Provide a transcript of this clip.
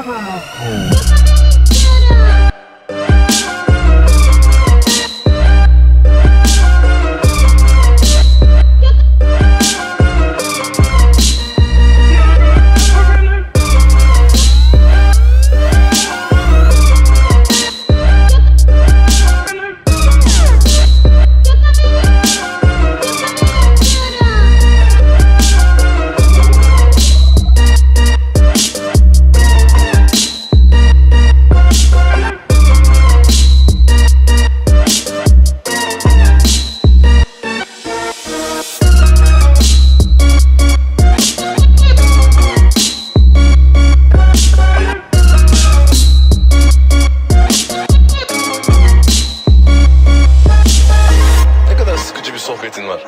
Oh. sohbetin var.